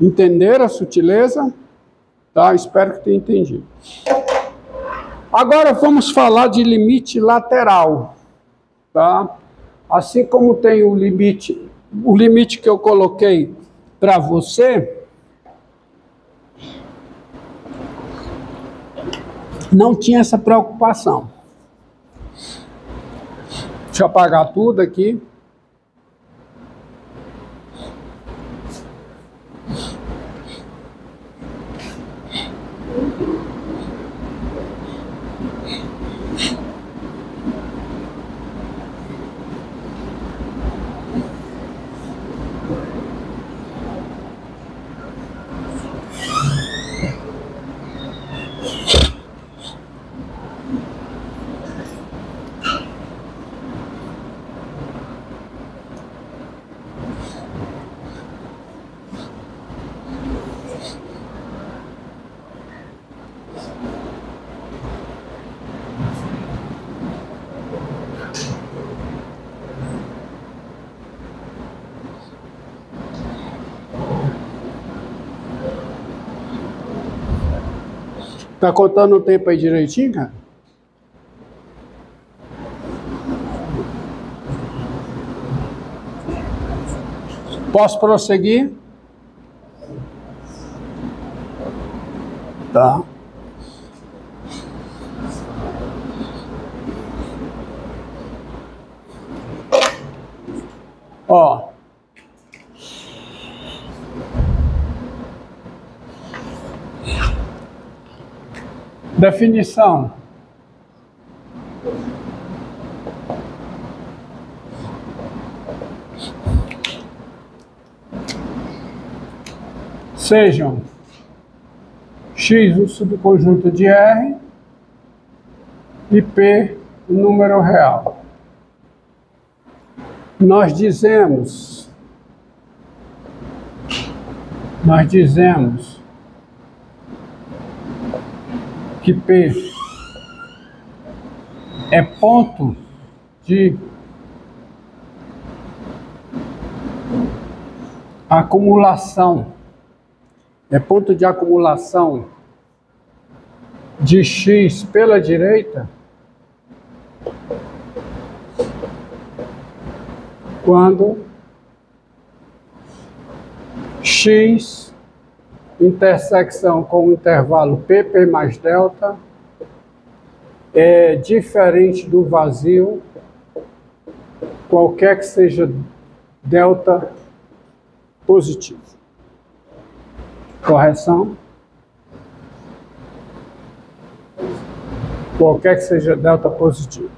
Entenderam a sutileza? Tá? Espero que tenha entendido. Agora vamos falar de limite lateral. Tá? Assim como tem o limite, o limite que eu coloquei para você, não tinha essa preocupação. Deixa eu apagar tudo aqui. Tá contando o tempo aí direitinho, cara? Posso prosseguir? Tá. Ó. Definição. Sejam x o subconjunto de R e P o número real. Nós dizemos, nós dizemos que P é ponto de acumulação, é ponto de acumulação de x pela direita quando x intersecção com o intervalo PP mais delta é diferente do vazio, qualquer que seja delta positivo. Correção? Qualquer que seja delta positivo.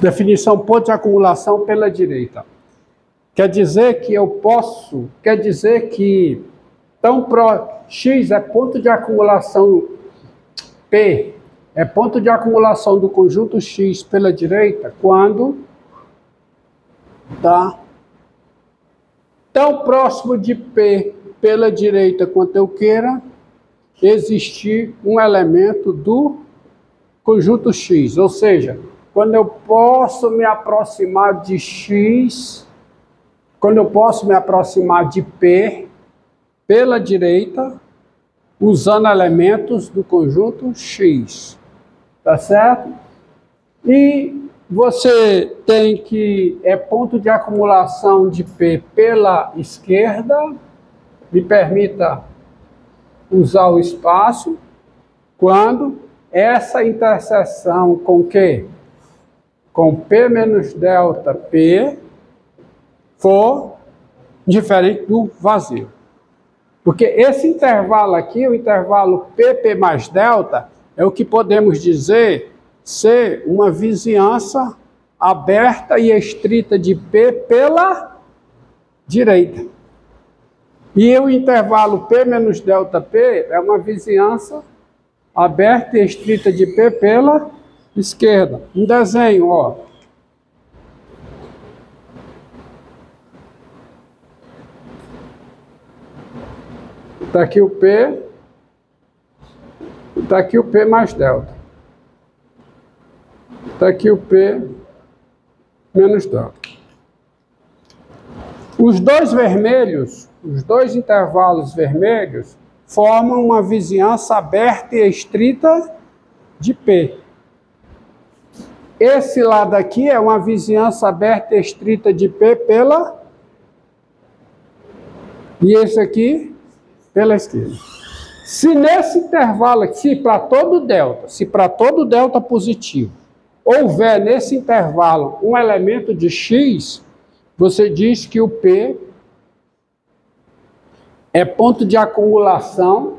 Definição ponto de acumulação pela direita. Quer dizer que eu posso, quer dizer que tão pro, x é ponto de acumulação P é ponto de acumulação do conjunto X pela direita quando tá tão próximo de P pela direita quanto eu queira existir um elemento do conjunto X, ou seja, quando eu posso me aproximar de X quando eu posso me aproximar de P pela direita, usando elementos do conjunto X. Tá certo? E você tem que é ponto de acumulação de P pela esquerda. Me permita usar o espaço quando essa interseção com que? Com P menos delta P for diferente do vazio. Porque esse intervalo aqui, o intervalo PP mais delta, é o que podemos dizer ser uma vizinhança aberta e estrita de P pela direita. E o intervalo P menos delta P é uma vizinhança aberta e estrita de P pela esquerda. Um desenho, ó. Está aqui o P, está aqui o P mais delta. Está aqui o P menos delta. Os dois vermelhos, os dois intervalos vermelhos, formam uma vizinhança aberta e estrita de P. Esse lado aqui é uma vizinhança aberta e estrita de P pela. E esse aqui pela esquerda. Se nesse intervalo aqui, para todo delta, se para todo delta positivo, houver nesse intervalo um elemento de x, você diz que o P é ponto de acumulação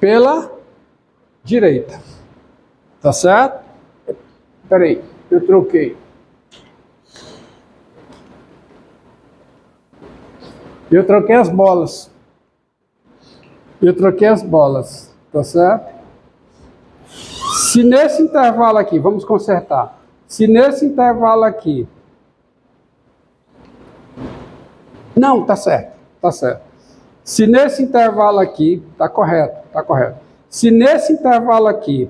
pela direita. Tá certo? Peraí, eu troquei. Eu troquei as bolas. Eu troquei as bolas, tá certo? Se nesse intervalo aqui, vamos consertar. Se nesse intervalo aqui. Não, tá certo, tá certo. Se nesse intervalo aqui, tá correto, tá correto. Se nesse intervalo aqui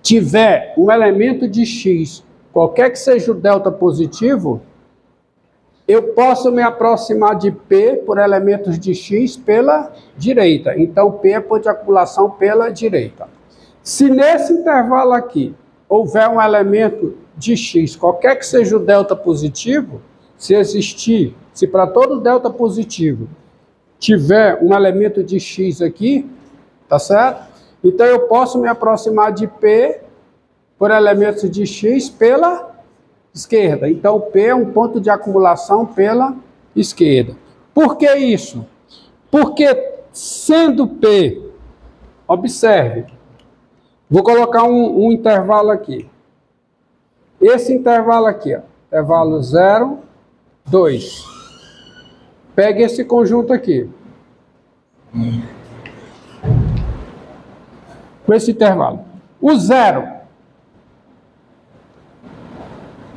tiver um elemento de x, qualquer que seja o delta positivo, eu posso me aproximar de P por elementos de x pela direita. Então, P é ponto de acumulação pela direita. Se nesse intervalo aqui houver um elemento de x, qualquer que seja o delta positivo, se existir, se para todo delta positivo tiver um elemento de x aqui, tá certo? Então eu posso me aproximar de P por elementos de X pela esquerda. Então P é um ponto de acumulação pela esquerda. Por que isso? Porque sendo P, observe, vou colocar um, um intervalo aqui. Esse intervalo aqui, ó, intervalo 0, 2. Pegue esse conjunto aqui. Com esse intervalo. O zero.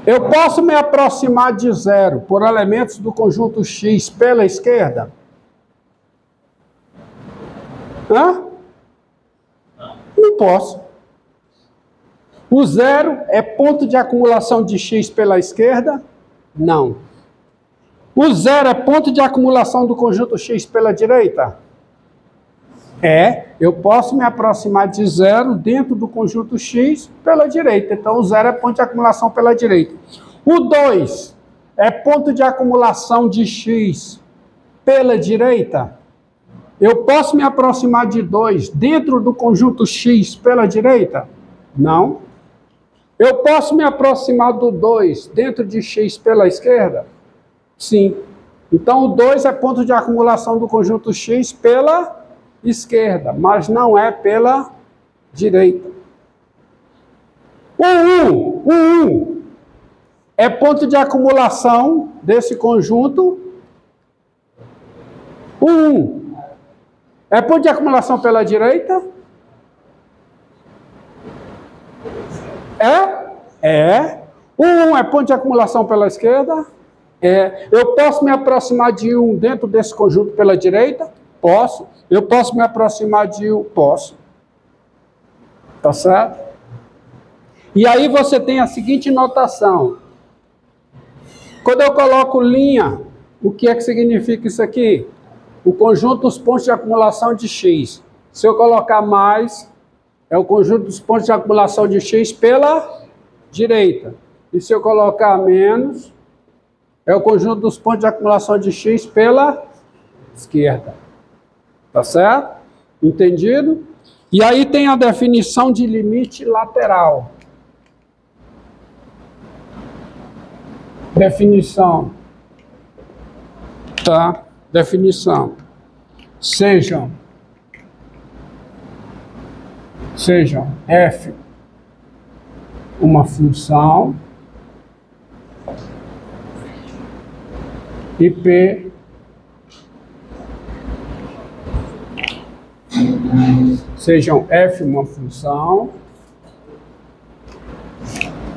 Eu posso me aproximar de zero por elementos do conjunto X pela esquerda? Hã? Não posso. O zero é ponto de acumulação de X pela esquerda? Não. O zero é ponto de acumulação do conjunto X pela direita? É, eu posso me aproximar de zero dentro do conjunto X pela direita. Então, o zero é ponto de acumulação pela direita. O 2 é ponto de acumulação de X pela direita. Eu posso me aproximar de 2 dentro do conjunto X pela direita? Não. Eu posso me aproximar do 2 dentro de X pela esquerda? Sim. Então, o 2 é ponto de acumulação do conjunto X pela esquerda, mas não é pela direita. O 1, o 1 é ponto de acumulação desse conjunto. O 1 é ponto de acumulação pela direita? É? É. O 1 é ponto de acumulação pela esquerda? É. Eu posso me aproximar de 1 dentro desse conjunto pela direita? Posso. Eu posso me aproximar de um? Posso. Tá certo? E aí você tem a seguinte notação. Quando eu coloco linha, o que é que significa isso aqui? O conjunto dos pontos de acumulação de x. Se eu colocar mais, é o conjunto dos pontos de acumulação de x pela direita. E se eu colocar menos, é o conjunto dos pontos de acumulação de x pela esquerda. Tá certo? Entendido? E aí tem a definição de limite lateral. Definição. Tá? Definição. Sejam sejam f uma função e p sejam f uma função,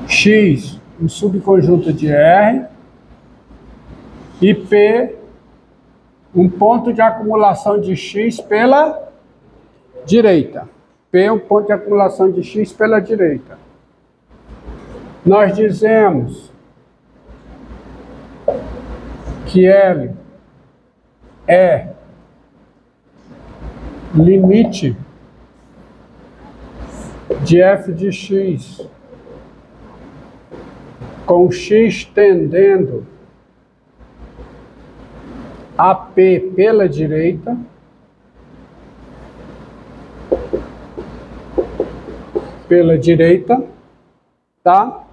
x um subconjunto de R e P um ponto de acumulação de x pela direita. P um ponto de acumulação de x pela direita. Nós dizemos que L é limite de f de x com x tendendo a P pela direita, pela direita, tá?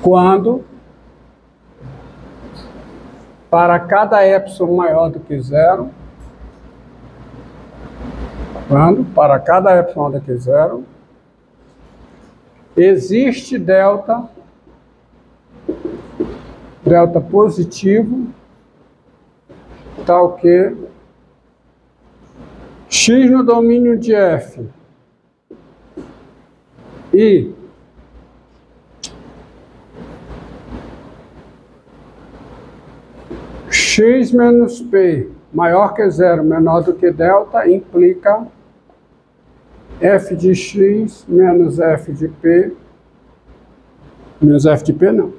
Quando para cada epsilon maior do que zero, quando para cada epsilon que zero, existe delta, delta positivo, tal que x no domínio de f e x menos p maior que zero, menor do que delta, implica f de x menos f de p, menos f de p não.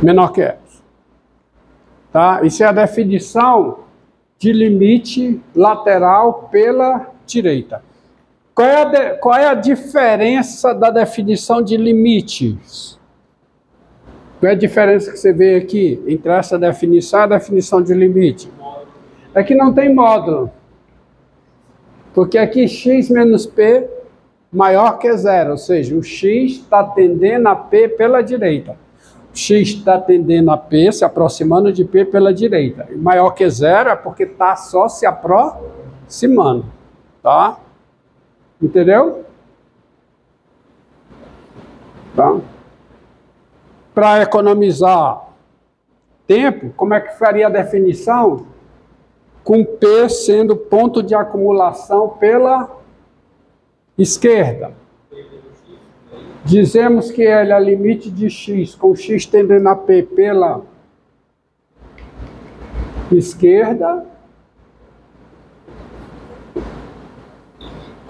Menor que f. Tá? Isso é a definição de limite lateral pela direita. Qual é, de, qual é a diferença da definição de limites? Qual é a diferença que você vê aqui entre essa definição e a definição de limite? É que não tem módulo. Porque aqui x menos p maior que zero, ou seja, o x está tendendo a p pela direita. O x está tendendo a p, se aproximando de p pela direita. E maior que zero é porque está só se aproximando. Tá? Entendeu? Tá? Para economizar tempo, como é que faria a definição? Com P sendo ponto de acumulação pela esquerda. Dizemos que L é limite de x, com x tendendo a P pela esquerda,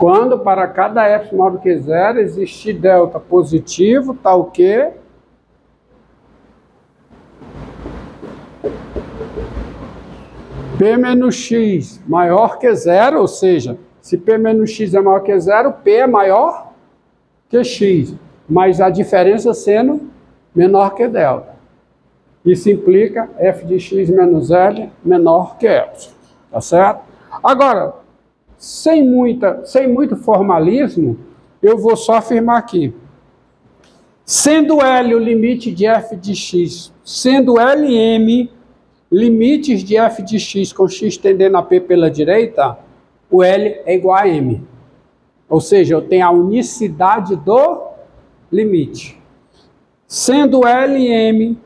Quando para cada epsilon maior do que zero existir delta positivo, tal que P menos X maior que zero, ou seja, se P menos X é maior que zero, P é maior que X, mas a diferença sendo menor que delta. Isso implica f de x menos L menor que epsilon, tá certo? Agora, sem, muita, sem muito formalismo, eu vou só afirmar aqui. Sendo L o limite de f de x, sendo Lm limites de f de x com x tendendo a p pela direita, o L é igual a m. Ou seja, eu tenho a unicidade do limite. Sendo Lm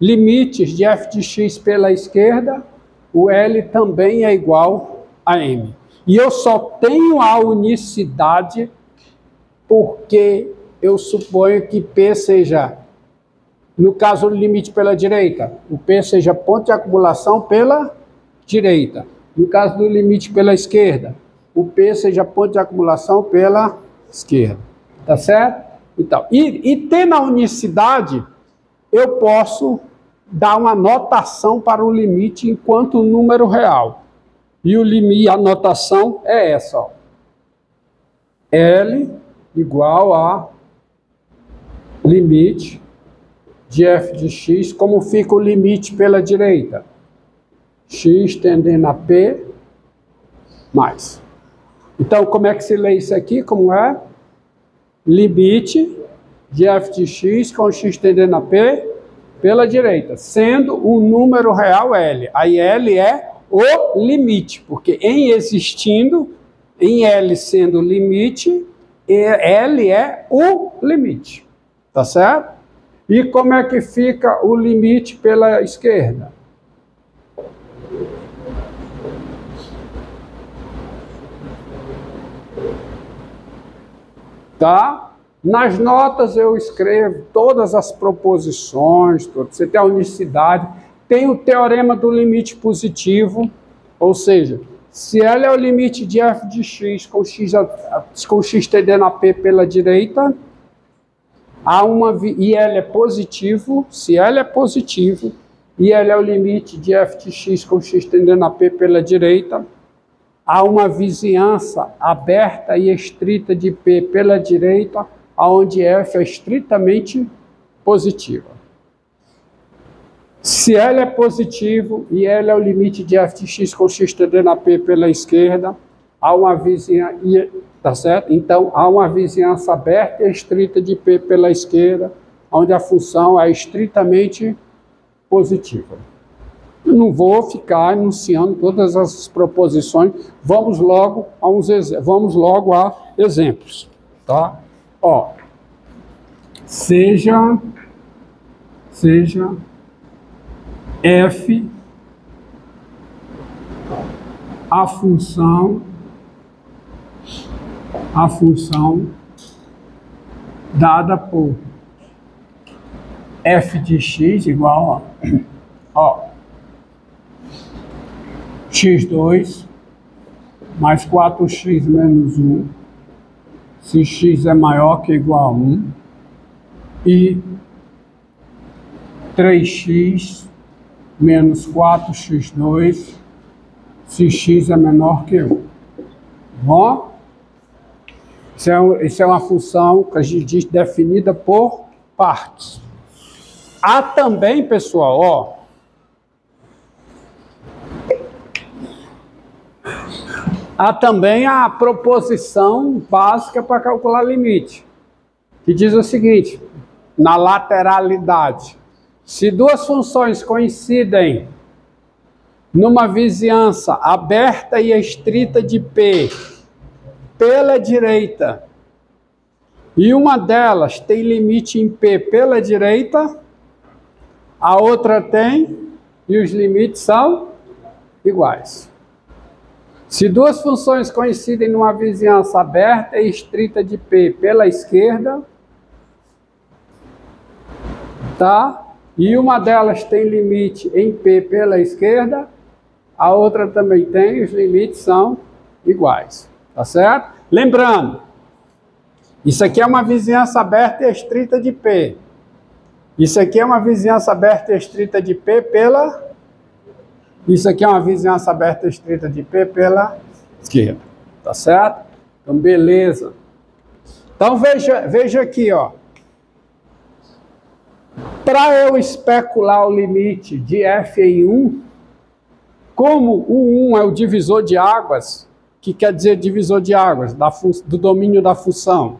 limites de f de x pela esquerda, o L também é igual a m. E eu só tenho a unicidade porque eu suponho que P seja, no caso do limite pela direita, o P seja ponto de acumulação pela direita. No caso do limite pela esquerda, o P seja ponto de acumulação pela esquerda. Tá certo? Então, e, e tendo a unicidade, eu posso dar uma notação para o limite enquanto número real. E o limite, a notação é essa, ó. L igual a limite de f de x, como fica o limite pela direita? x tendendo a p mais. Então, como é que se lê isso aqui? Como é? Limite de f de x com x tendendo a p pela direita, sendo um número real L. Aí L é o limite, porque em existindo, em L sendo limite, L é o limite, tá certo? E como é que fica o limite pela esquerda? Tá? Nas notas eu escrevo todas as proposições, você tem a unicidade. Tem o teorema do limite positivo, ou seja, Se L é o limite de f de x com x, com x tendendo a p pela direita, há uma, e L é positivo, se L é positivo, e L é o limite de f de x com x tendendo a p pela direita, há uma vizinhança aberta e estrita de p pela direita, onde f é estritamente positiva. Se L é positivo e L é o limite de f de x com x tendendo a p pela esquerda, há uma vizinhança, tá certo? Então, há uma vizinhança aberta e estrita de p pela esquerda, onde a função é estritamente positiva. Eu não vou ficar enunciando todas as proposições, vamos logo a uns vamos logo a exemplos, tá? Ó, seja seja f a função a função dada por f de x igual a ó, x2 mais 4x menos 1 se x é maior que igual a 1 e 3x menos 4x2 se x é menor que 1. Bom? Isso é, isso é uma função que a gente diz definida por partes. Há também, pessoal, ó. Há também a proposição básica para calcular limite, que diz o seguinte: na lateralidade, se duas funções coincidem numa vizinhança aberta e estrita de P pela direita, e uma delas tem limite em P pela direita, a outra tem, e os limites são iguais. Se duas funções coincidem numa vizinhança aberta e estrita de P pela esquerda, tá? E uma delas tem limite em P pela esquerda, a outra também tem, os limites são iguais. Tá certo? Lembrando, isso aqui é uma vizinhança aberta e estrita de P. Isso aqui é uma vizinhança aberta e estrita de P pela. Isso aqui é uma vizinhança aberta e estrita de P pela esquerda. Tá certo? Então, beleza. Então, veja, veja aqui, ó. Para eu especular o limite de f em 1, como o 1 é o divisor de águas, que quer dizer divisor de águas, do domínio da função,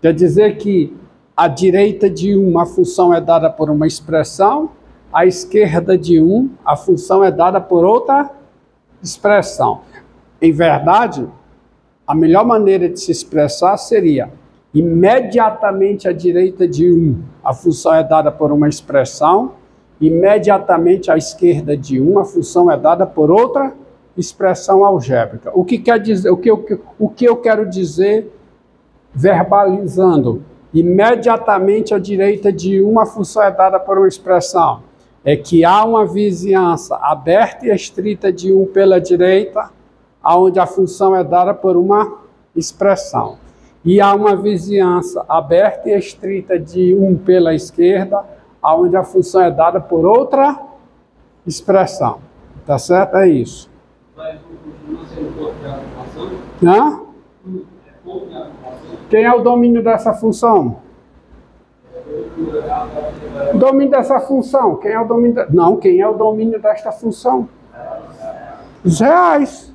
quer dizer que a direita de 1 a função é dada por uma expressão, a esquerda de 1 a função é dada por outra expressão. Em verdade, a melhor maneira de se expressar seria imediatamente à direita de 1, a função é dada por uma expressão, imediatamente à esquerda de 1, a função é dada por outra expressão algébrica. O que quer dizer, o que eu, o que eu quero dizer verbalizando? Imediatamente à direita de 1, a função é dada por uma expressão. É que há uma vizinhança aberta e estrita de 1 pela direita, onde a função é dada por uma expressão e há uma vizinhança aberta e estrita de um pela esquerda, onde a função é dada por outra expressão. Tá certo? É isso. Hã? Quem é o domínio dessa função? O domínio dessa função. Quem é o domínio? De... Não, quem é o domínio desta função? Os reais.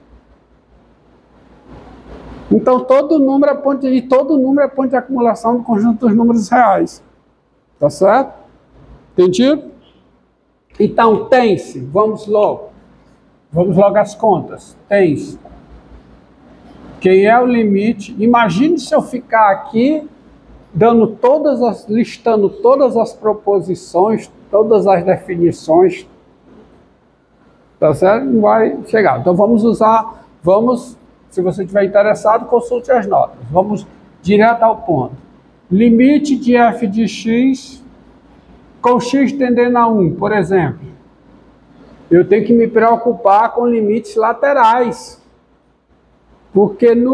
Então todo número é ponto de, todo número é ponto de acumulação do conjunto dos números reais. Tá certo? Entendido? Então tem-se, vamos logo. Vamos logo às contas. Tem-se. Quem é o limite? Imagine se eu ficar aqui dando todas as listando todas as proposições, todas as definições. Tá certo? Não vai chegar. Então vamos usar, vamos se você estiver interessado, consulte as notas. Vamos direto ao ponto. Limite de f de x com x tendendo a 1, por exemplo. Eu tenho que me preocupar com limites laterais. Porque no